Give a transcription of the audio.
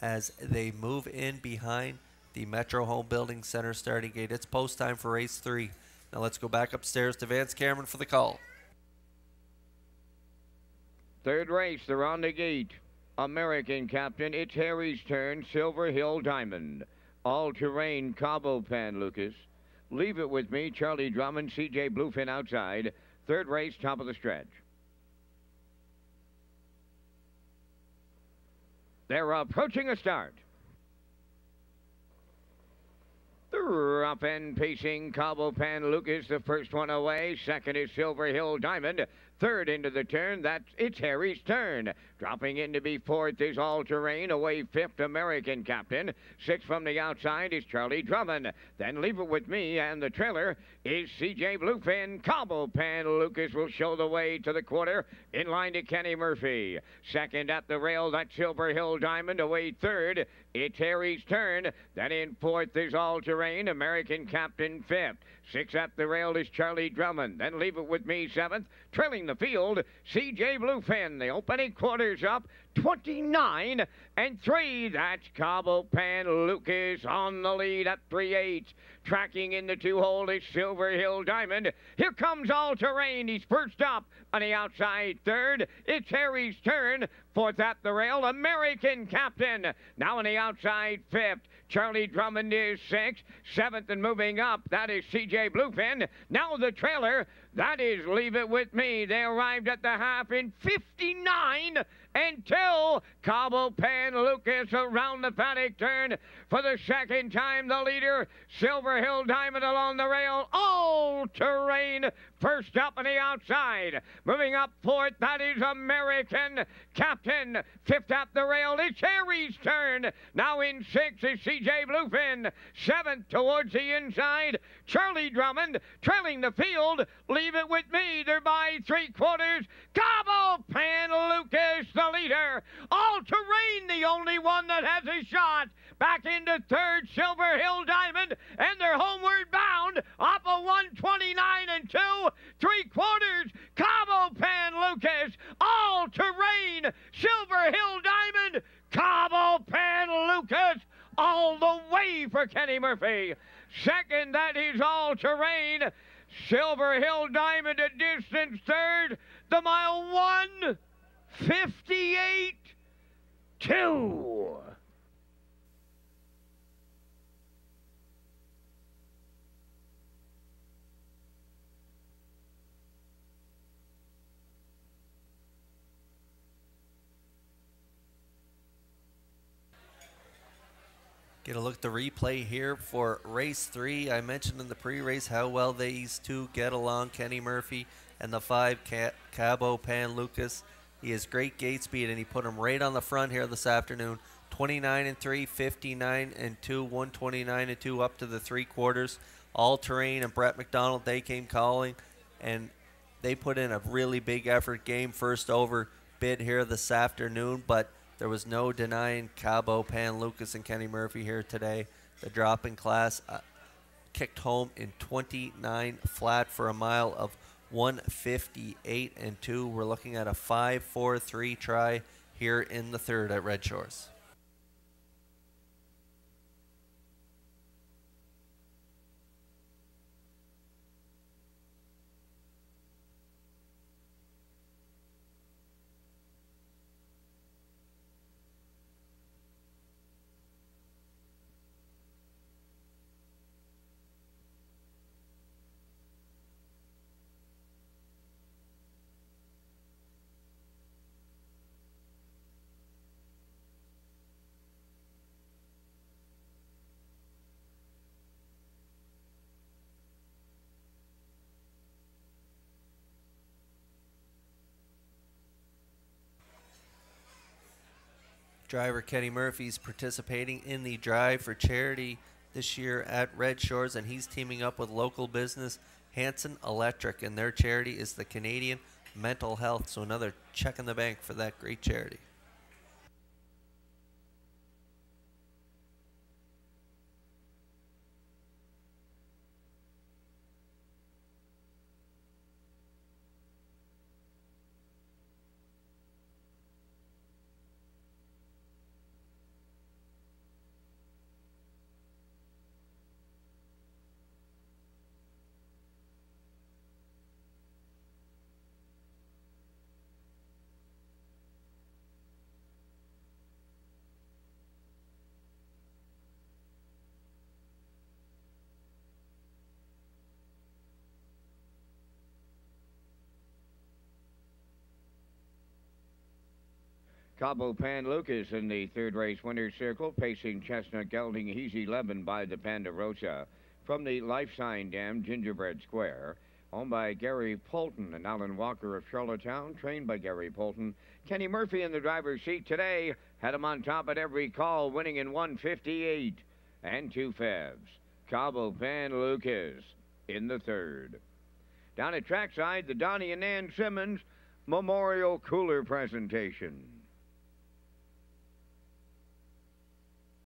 as they move in behind the Metro Home Building Center starting gate. It's post time for race three. Now let's go back upstairs to Vance Cameron for the call. Third race, they're on the gate. American captain, it's Harry's turn. Silver Hill Diamond. All terrain Cabo Pan Lucas. Leave it with me, Charlie Drummond, CJ Bluefin outside. Third race, top of the stretch. They're approaching a start. The Up and pacing Cabo Pan Lucas, the first one away. Second is Silver Hill Diamond. Third into the turn, that's it's Harry's turn. Dropping in to be fourth is All Terrain, away fifth American Captain. Sixth from the outside is Charlie Drummond. Then Leave It With Me, and the trailer is CJ Bluefin. Cabo Pan Lucas will show the way to the quarter, in line to Kenny Murphy. Second at the rail, that's Silver Hill Diamond, away third. It's Harry's turn. Then in fourth is All Terrain, American Captain fifth. Sixth at the rail is Charlie Drummond. Then Leave It With Me seventh. Trailing the field, CJ Bluefin. The opening quarters up 29 and 3. That's Cabo Pan Lucas on the lead at 3 8. Tracking in the two hole is Silver Hill Diamond. Here comes All Terrain. He's first up on the outside third. It's Harry's turn. Fourth at the rail, American Captain. Now on the outside fifth. Charlie Drummond is sixth. Seventh and moving up, that is CJ Bluefin. Now the trailer, that is Leave It With Me. They arrived at the half in 59 until Cabo Pan Lucas around the paddock turn for the second time. The leader, Silver Hill Diamond along the rail, all terrain. First up on the outside. Moving up fourth, that is American Captain. Fifth at the rail, it's Harry's turn. Now in sixth is CJ Bluefin. Seventh towards the inside, Charlie Drummond. Trailing the field, leave it with me. They're by three quarters. Cabo Pan Lucas, the leader. All terrain, the only one that has a shot. Back into third, Silver Hill Diamond, and they're homeward bound. Off a 129 and two, three quarters. Cabo Pan Lucas, all terrain, Silver Hill Diamond, Cabo Pan Lucas, all the way for Kenny Murphy. Second, that is all terrain. Silver Hill Diamond at distance third. The mile one, 58 2. Get a look at the replay here for race three. I mentioned in the pre-race how well these two get along, Kenny Murphy and the five Cabo Pan Lucas. He has great gate speed, and he put him right on the front here this afternoon. 29 and 3, 59 and 2, 129 and 2 up to the three quarters. All terrain and Brett McDonald, they came calling, and they put in a really big effort game first over bid here this afternoon, but there was no denying Cabo, Pan, Lucas, and Kenny Murphy here today. The drop in class uh, kicked home in 29 flat for a mile of 158 and 2. We're looking at a 5 4 3 try here in the third at Red Shores. Driver Kenny Murphy's participating in the drive for charity this year at Red Shores, and he's teaming up with local business Hanson Electric, and their charity is the Canadian Mental Health. So another check in the bank for that great charity. Cabo Pan Lucas in the third race winner's circle, pacing Chestnut Gelding. He's 11 by the Ponderosa. From the Life Sign Dam, Gingerbread Square, owned by Gary Polton and Alan Walker of Charlottetown, trained by Gary Polton. Kenny Murphy in the driver's seat today had him on top at every call, winning in 158 and two febs. Cabo Pan Lucas in the third. Down at trackside, the Donnie and Nan Simmons Memorial Cooler presentation.